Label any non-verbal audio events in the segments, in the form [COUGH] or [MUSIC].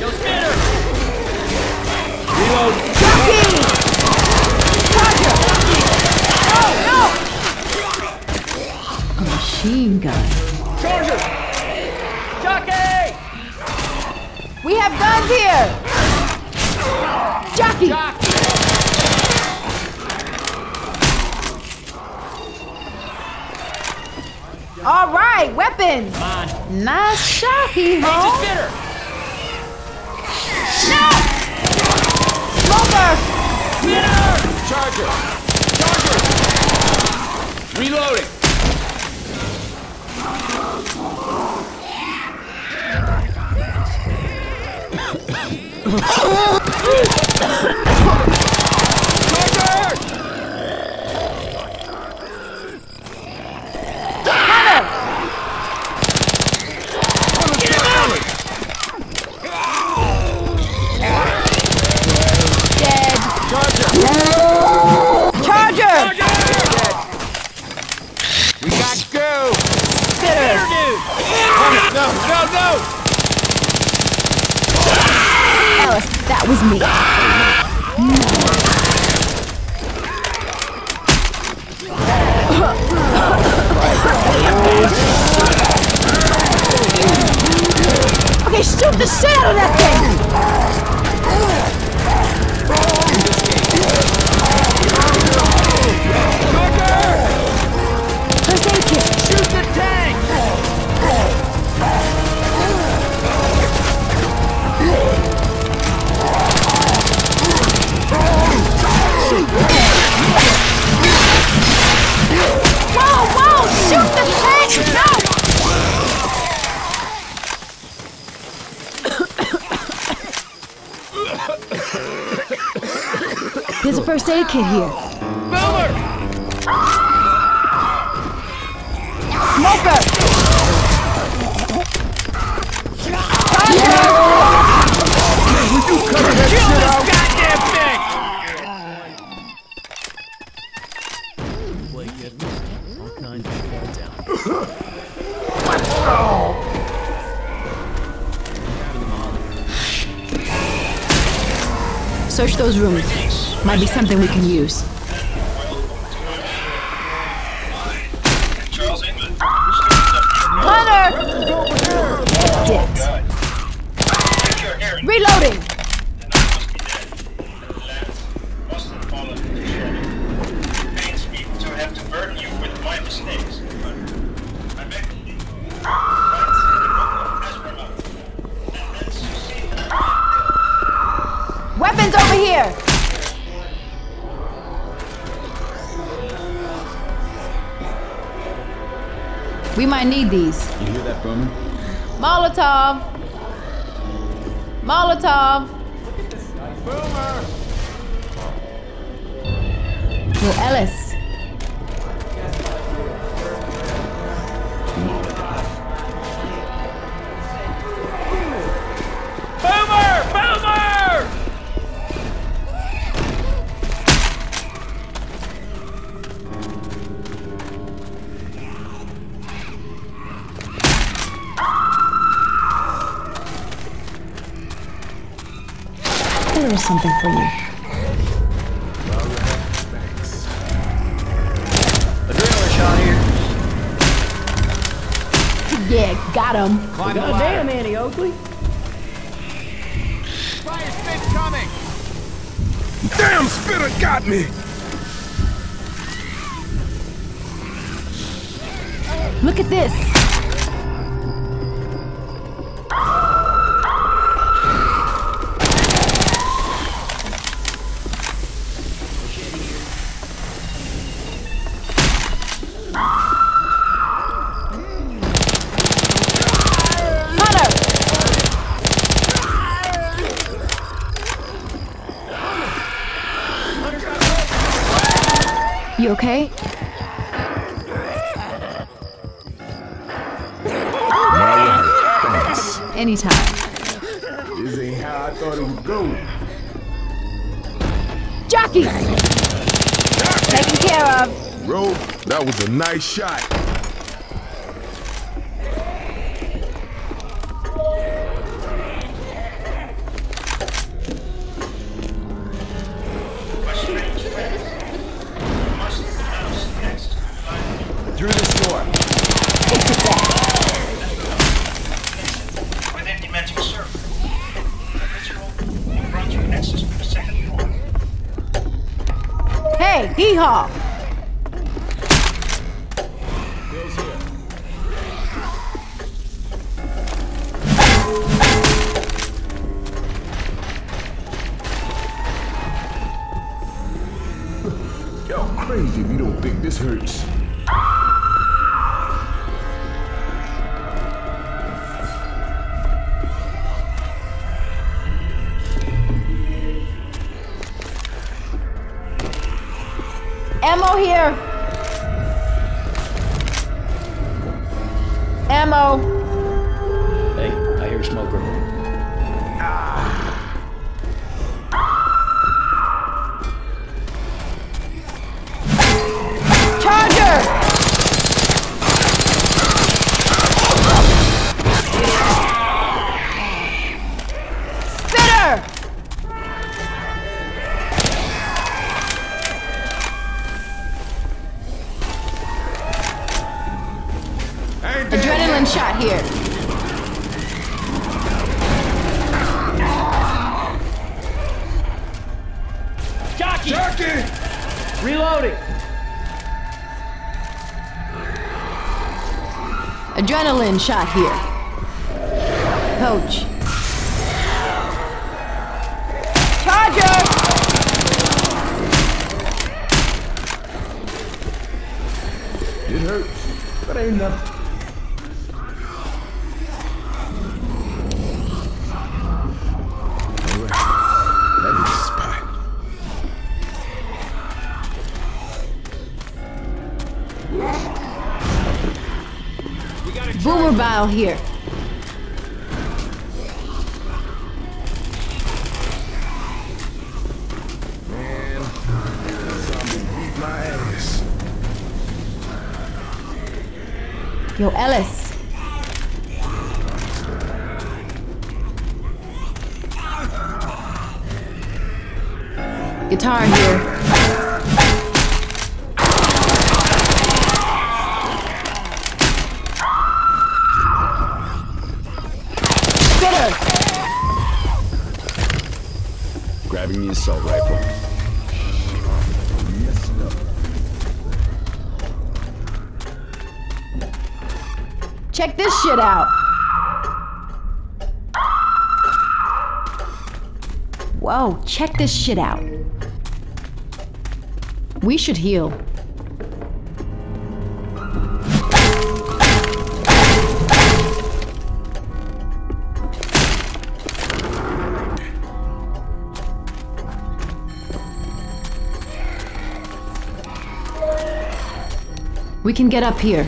Go Skinner! Reload. Jockey! Roger! Oh, no! A machine gun. Charger! Jockey! We have guns here! Jockey! Jockey! All right, weapons! Come on. Nice shot, he Change home. No! Smoker! Spinner! Charger. Charger. Reloading. Charger. [LAUGHS] that was me. Okay, shoot the shit out of that thing! First aid kit here. Might be something we can use. We might need these. You hear that, Bowman? Molotov! Molotov! Yo, Ellis. Boomer! Something for you. Adrenaline shot here. Yeah, got him. Climb the ladder. Annie Oakley. Fire spit coming. Damn, spitter got me. Look at this. You okay? Anytime. This ain't how I thought it would go. Jockey! Taken care of. Rogue, that was a nice shot. Through this door. within the magic circle. The ritual will grant you access to the second floor. Hey, hee haw! Girls crazy if you don't think this hurts. I hear smoker. Charger! Spitter! I ain't dead Adrenaline shot here. Jockey! yet. Reloading! Adrenaline shot here. Coach. Charger! It hurts, but ain't nothing. Boomer bile here. Yo, Ellis. Guitar here. Shit out. Whoa, check this shit out. We should heal. We can get up here.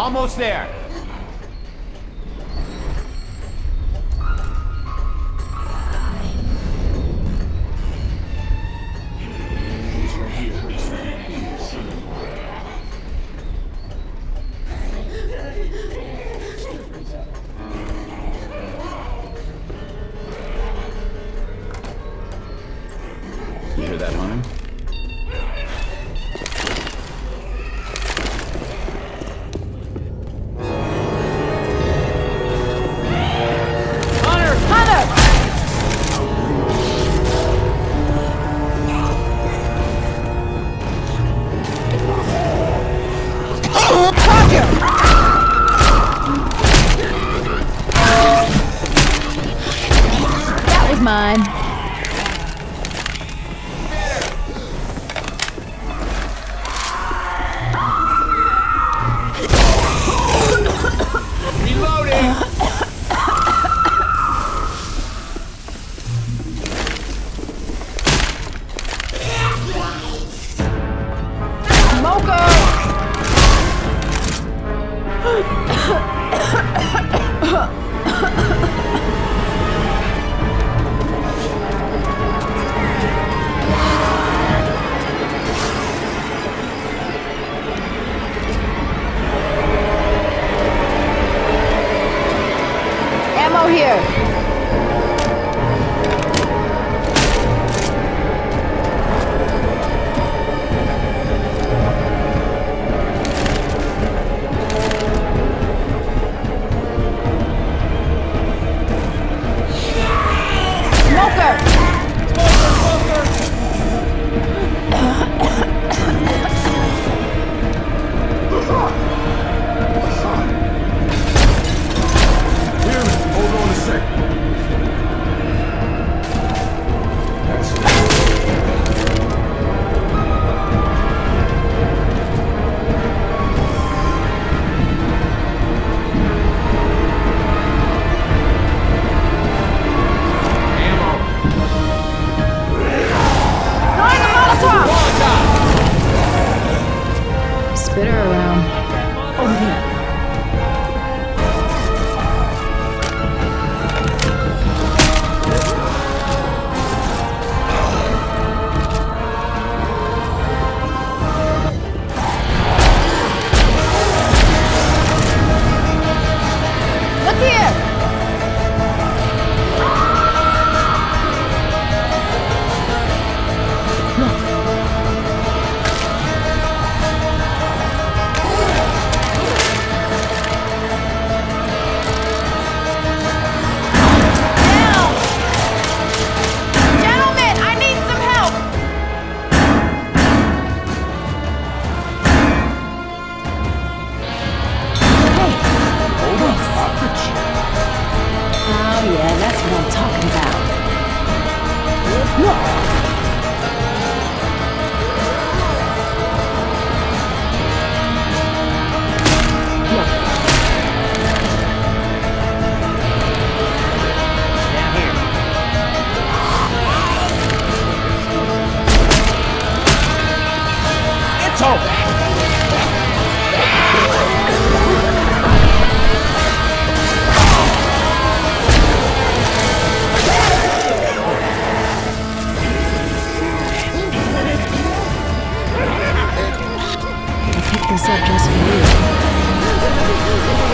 Almost there. You hear that? Hunter! That was mine. here. this up just for you.